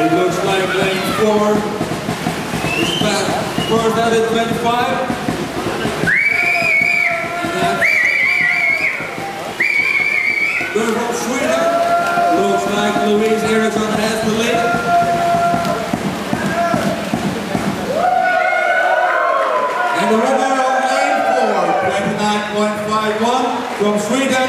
It looks like lane four is back first at 25. Good from Sweden. Looks like Louise Ericsson has the lead. And the winner of lane four, 29.51 from Sweden,